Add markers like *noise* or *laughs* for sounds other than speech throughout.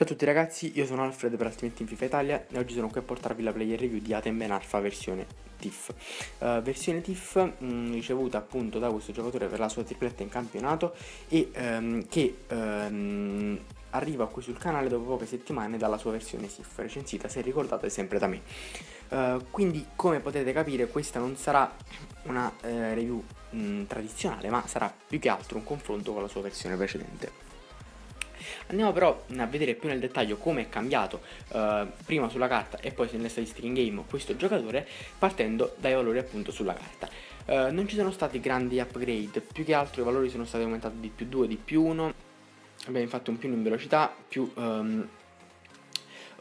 Ciao a tutti ragazzi, io sono Alfred per Ultimate in FIFA Italia e oggi sono qui a portarvi la player review di Atem Ben Arfa versione TIF. Uh, versione TIF mh, mm, ricevuta appunto da questo giocatore per la sua tripletta in campionato e um, che um, arriva qui sul canale dopo poche settimane dalla sua versione SIF, recensita se ricordate sempre da me. Uh, quindi come potete capire questa non sarà una uh, review mh, tradizionale ma sarà più che altro un confronto con la sua versione precedente. Andiamo però a vedere più nel dettaglio come è cambiato eh, prima sulla carta e poi nelle statistiche in game questo giocatore partendo dai valori appunto sulla carta. Eh, non ci sono stati grandi upgrade, più che altro i valori sono stati aumentati di più 2, di più 1, abbiamo fatto un più 1 in velocità, più um, ehm,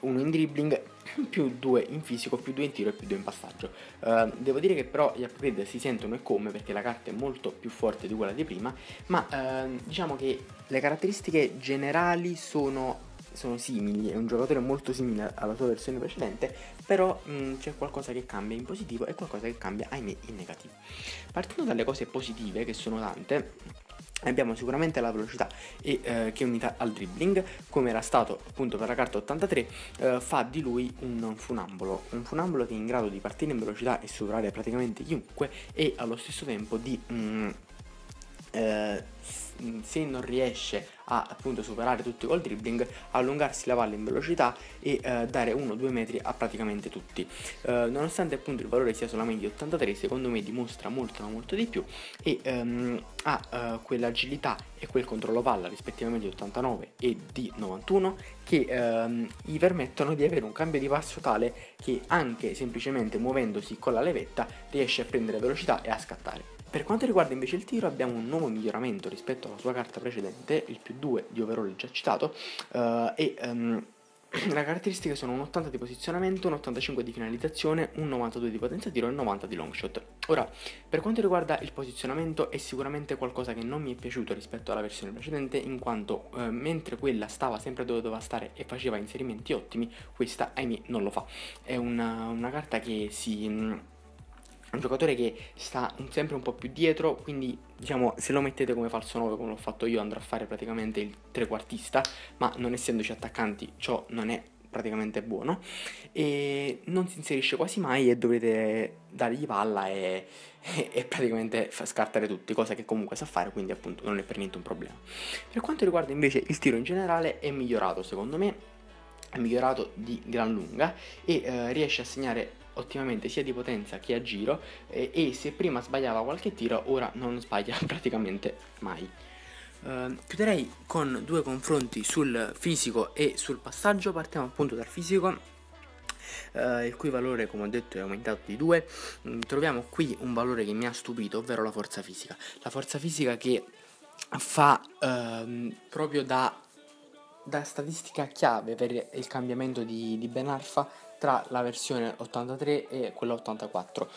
1 in dribbling più 2 in fisico, più 2 in tiro e più 2 in passaggio. Uh, devo dire che però gli upgrade si sentono e come perché la carta è molto più forte di quella di prima, ma uh, diciamo che le caratteristiche generali sono, sono, simili, è un giocatore molto simile alla sua versione precedente, però mh, c'è qualcosa che cambia in positivo e qualcosa che cambia, ahimè, in negativo. Partendo dalle cose positive, che sono tante, Abbiamo sicuramente la velocità e eh, che unità al dribbling, come era stato appunto per la carta 83, eh, fa di lui un funambolo, un funambolo che è in grado di partire in velocità e superare praticamente chiunque e allo stesso tempo di mm, eh, se non riesce a appunto superare tutti col dribbling, allungarsi la palla in velocità e eh, dare 1-2 metri a praticamente tutti. Eh, nonostante appunto il valore sia solamente di 83, secondo me dimostra molto ma molto di più e ehm, ha eh, quell'agilità e quel controllo palla rispettivamente di 89 e di 91 che ehm, gli permettono di avere un cambio di passo tale che anche semplicemente muovendosi con la levetta riesce a prendere velocità e a scattare. Per quanto riguarda invece il tiro abbiamo un nuovo miglioramento rispetto alla sua carta precedente, il più 2 di overall già citato, uh, e *clears throat* um, le caratteristiche sono un 80 di posizionamento, un 85 di finalizzazione, un 92 di potenza tiro e un 90 di long shot. Ora, per quanto riguarda il posizionamento è sicuramente qualcosa che non mi è piaciuto rispetto alla versione precedente, in quanto eh, mentre quella stava sempre dove doveva stare e faceva inserimenti ottimi, questa ahimè non lo fa. È una, una carta che si... Un giocatore che sta sempre un po' più dietro, quindi diciamo se lo mettete come falso 9 come l'ho fatto io andrà a fare praticamente il trequartista, ma non essendoci attaccanti ciò non è praticamente buono e non si inserisce quasi mai e dovrete dargli palla e, e, *laughs* e praticamente scartare tutti, cosa che comunque sa fare, quindi appunto non è per niente un problema. Per quanto riguarda invece il tiro in generale è migliorato secondo me, è migliorato di gran lunga e eh, riesce a segnare ottimamente sia di potenza che a giro eh, e se prima sbagliava qualche tiro ora non sbaglia *laughs* praticamente mai. Uh, chiuderei con due confronti sul fisico e sul passaggio, partiamo appunto dal fisico. Uh, il cui valore come ho detto è aumentato di 2 mm, troviamo qui un valore che mi ha stupito ovvero la forza fisica la forza fisica che fa uh, proprio da, da, statistica chiave per il cambiamento di, di Ben Arfa tra la versione 83 e quella 84.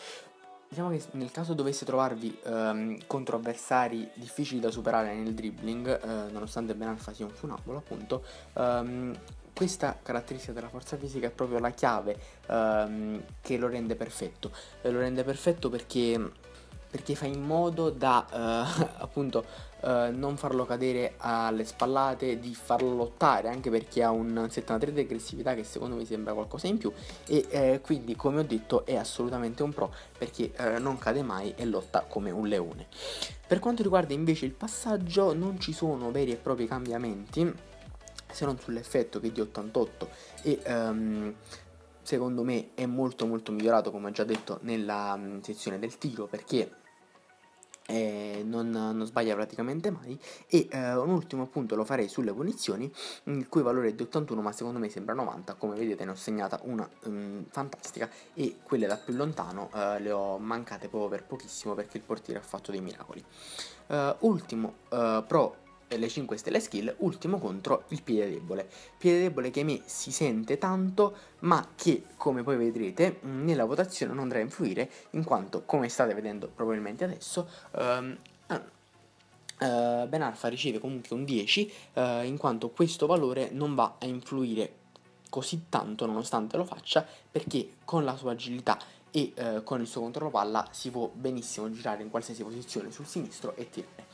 Diciamo che nel caso dovesse trovarvi ehm, contro avversari difficili da superare nel dribbling, eh, nonostante Ben Alfa sia un funambolo appunto, ehm, questa caratteristica della forza fisica è proprio la chiave ehm, che lo rende perfetto. E lo rende perfetto perché perché fa in modo da uh, *laughs* appunto uh, non farlo cadere alle spallate, di farlo lottare anche perché ha un 73 di aggressività che secondo me sembra qualcosa in più e eh, quindi come ho detto è assolutamente un pro perché eh, non cade mai e lotta come un leone. Per quanto riguarda invece il passaggio non ci sono veri e propri cambiamenti se non sull'effetto che è di 88 e um, secondo me è molto molto migliorato come ho già detto nella um, sezione del tiro perché eh, non, non, sbaglia praticamente mai. E eh, un ultimo appunto lo farei sulle punizioni il cui valore è di 81 ma secondo me sembra 90 come vedete ne ho segnata una um, fantastica e quelle da più lontano eh, le ho mancate proprio per pochissimo perché il portiere ha fatto dei miracoli. Uh, ultimo uh, pro le 5 stelle skill, ultimo contro il piede debole. Piede debole che a me si sente tanto, ma che, come poi vedrete, nella votazione non andrà a influire, in quanto, come state vedendo probabilmente adesso, um, Uh, ben Alfa riceve comunque un 10 uh, in quanto questo valore non va a influire così tanto nonostante lo faccia perché con la sua agilità e eh, con il suo controllo palla si può benissimo girare in qualsiasi posizione sul sinistro e tirare.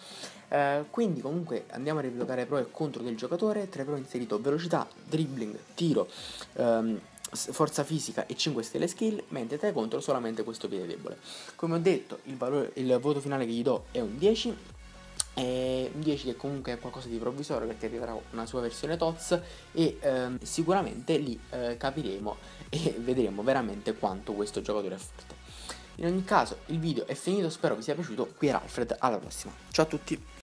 Eh, quindi comunque andiamo a riepilogare pro e contro del giocatore, 3 pro inserito velocità, dribbling, tiro, ehm, forza fisica e 5 stelle skill, mentre 3 contro solamente questo piede debole. Come ho detto, il, valore, il voto finale che gli do è un 10, un 10 che comunque è qualcosa di provvisorio perché arriverà una sua versione TOTS e ehm, sicuramente lì eh, capiremo e *laughs* vedremo veramente quanto questo giocatore è forte. In ogni caso il video è finito, spero vi sia piaciuto, qui era Alfred, alla prossima, ciao a tutti!